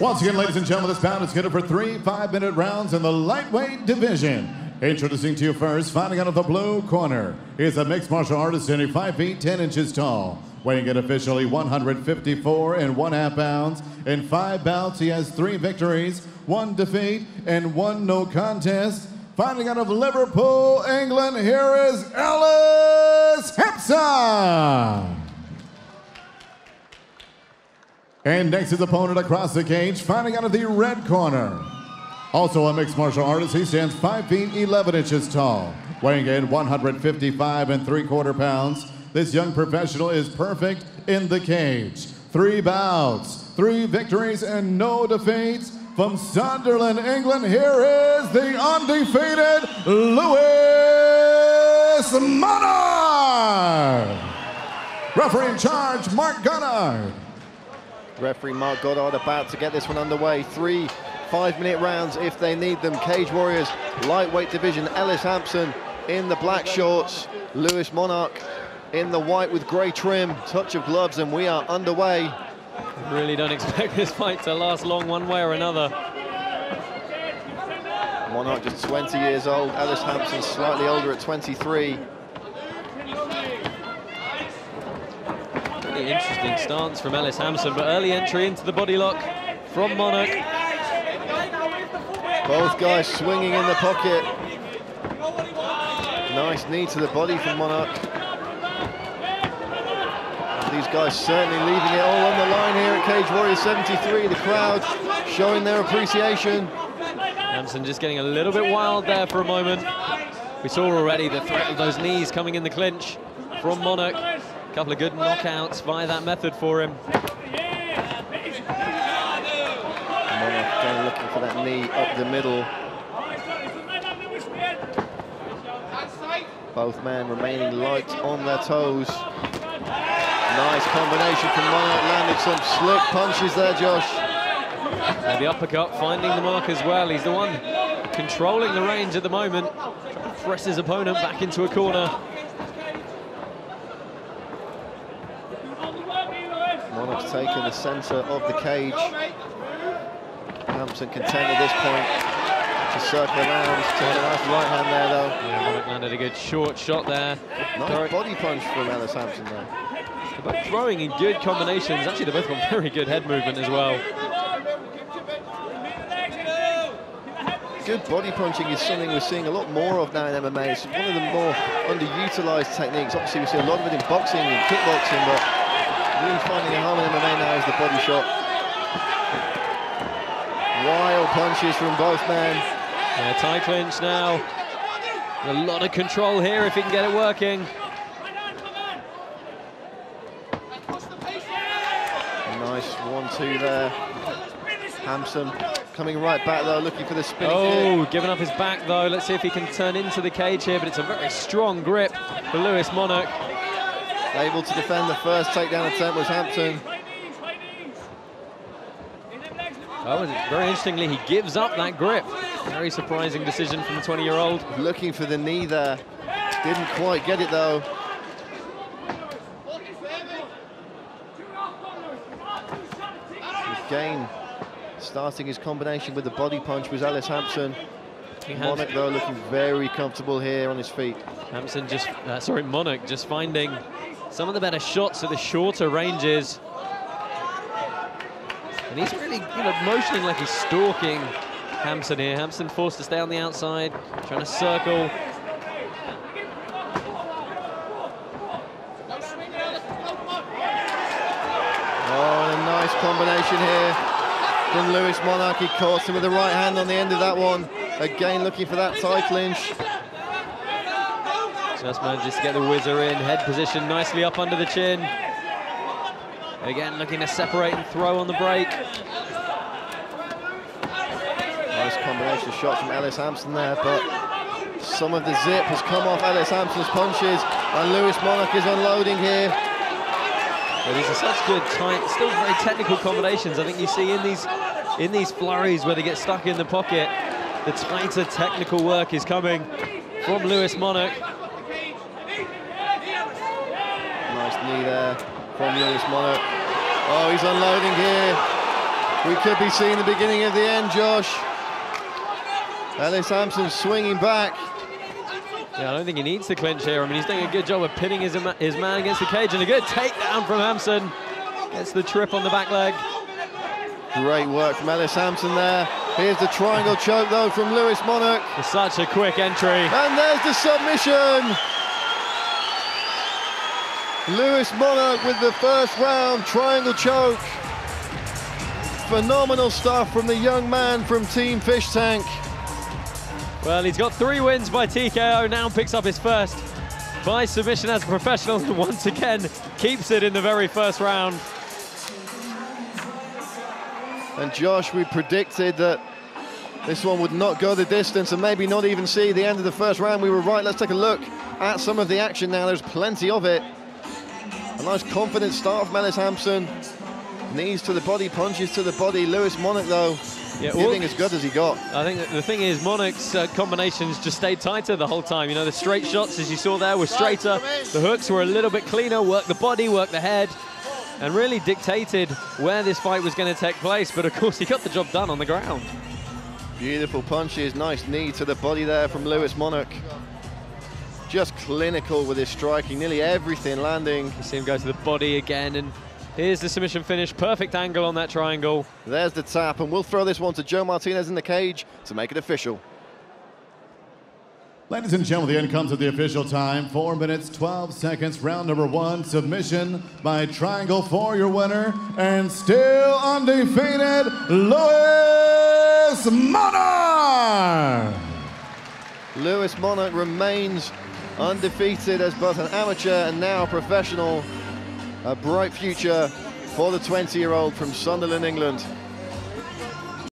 Once again, ladies and gentlemen, this bout is scheduled for three five-minute rounds in the lightweight division. Introducing to you first, fighting out of the blue corner, is a mixed martial artist standing 5 feet 10 inches tall. Weighing in officially 154 and one half pounds. In five bouts, he has three victories, one defeat, and one no contest. Fighting out of Liverpool, England, here is Ellis Hampson. And next his opponent across the cage, fighting out of the red corner. Also a mixed martial artist, he stands 5 feet 11 inches tall, weighing in 155 and 3 quarter pounds. This young professional is perfect in the cage. Three bouts, three victories, and no defeats. From Sunderland, England, here is the undefeated Lewis Monarch. Referee in charge, Mark Goddard. Referee Mark Goddard about to get this one underway. Three five-minute rounds if they need them. Cage Warriors, lightweight division. Ellis Hampson in the black shorts. Lewis Monarch in the white with grey trim. Touch of gloves, and we are underway. Really don't expect this fight to last long one way or another. Monarch just 20 years old. Ellis Hampson slightly older at 23. Interesting stance from Ellis Hampson, but early entry into the body lock from Monarch. Both guys swinging in the pocket. Nice knee to the body from Monarch. These guys certainly leaving it all on the line here at Cage Warrior 73. The crowd showing their appreciation. Hampson just getting a little bit wild there for a moment. We saw already the threat of those knees coming in the clinch from Monarch. A couple of good knockouts via that method for him. Again looking for that knee up the middle. Both men remaining light on their toes. Nice combination from Monarch, landed some slick punches there, Josh. And the uppercut finding the mark as well. He's the one controlling the range at the moment. Trying to press his opponent back into a corner. Monarch's taking the centre of the cage. Hampson content at this point to circle around. to the last right hand there though. Yeah, Monarch landed a good short shot there. Nice body punch from Ellis Hampson there. They're both throwing in good combinations. Actually, they both got very good head movement as well. Good body punching is something we're seeing a lot more of now in MMA. It's one of the more underutilized techniques. Obviously, we see a lot of it in boxing and kickboxing, but really finding a home in the MMA now is the body shot. Wild punches from both men. Yeah, tie clinch now. A lot of control here if he can get it working. Nice one-two there. Hampson coming right back though, looking for the spin. Oh, kick. giving up his back though. Let's see if he can turn into the cage here, but it's a very strong grip for Lewis Monarch. Able to defend the first takedown attempt was Hampson. Oh, and very interestingly, he gives up that grip. Very surprising decision from the 20-year-old. Looking for the knee there. Didn't quite get it though. Again, starting his combination with the body punch was Ellis Hampson. Monarch though looking very comfortable here on his feet. Hampson just, uh, sorry, Monarch just finding some of the better shots at the shorter ranges. And he's really, you know, motioning like he's stalking Hampson here. Hampson forced to stay on the outside, trying to circle. Oh, and a nice combination here from Lewis Monarch. He caught him with the right hand on the end of that one. Again looking for that tie clinch. Just manages to get the whizzer in, head position nicely up under the chin. Again, looking to separate and throw on the break. Nice combination of shots from Ellis Hampson there, but some of the zip has come off Ellis Hampson's punches, and Lewis Monarch is unloading here. But these are such good, tight, still very technical combinations. I think you see in these in these flurries where they get stuck in the pocket, the tighter technical work is coming from Lewis Monarch. Nice knee there from Lewis Monarch. Oh, he's unloading here. We could be seeing the beginning of the end, Josh. Ellis Hampson swinging back. Yeah, I don't think he needs to clinch here. I mean, he's doing a good job of pinning his, his man against the cage, and a good takedown from Hampson. Gets the trip on the back leg. Great work from Ellis Hampson there. Here's the triangle choke, though, from Lewis Monarch. It's such a quick entry. And there's the submission. Lewis Monarch with the first round triangle choke. Phenomenal stuff from the young man from Team Fish Tank. Well, he's got three wins by TKO, now picks up his first by submission as a professional, and once again keeps it in the very first round. And Josh, we predicted that this one would not go the distance and maybe not even see the end of the first round. We were right. Let's take a look at some of the action now. There's plenty of it. Nice confident start from Ellis Hampson. Knees to the body, punches to the body. Lewis Monarch, though, yeah, giving well, as good as he got. I think the thing is, Monarch's uh, combinations just stayed tighter the whole time. You know, the straight shots, as you saw there, were straighter. The hooks were a little bit cleaner, worked the body, worked the head, and really dictated where this fight was going to take place. But of course, he got the job done on the ground. Beautiful punches, nice knee to the body there from Lewis Monarch. Just clinical with his striking, nearly everything landing. You see him go to the body again and Here's the submission finish. Perfect angle on that triangle. There's the tap, and we'll throw this one to Joe Martinez in the cage to make it official. Ladies and gentlemen, the end comes at the official time. Four minutes, 12 seconds, round number one. Submission by triangle for your winner. And still undefeated, Lewis Monarch! Lewis Monarch remains undefeated as both an amateur and now a professional a bright future for the 20-year-old from Sunderland, England.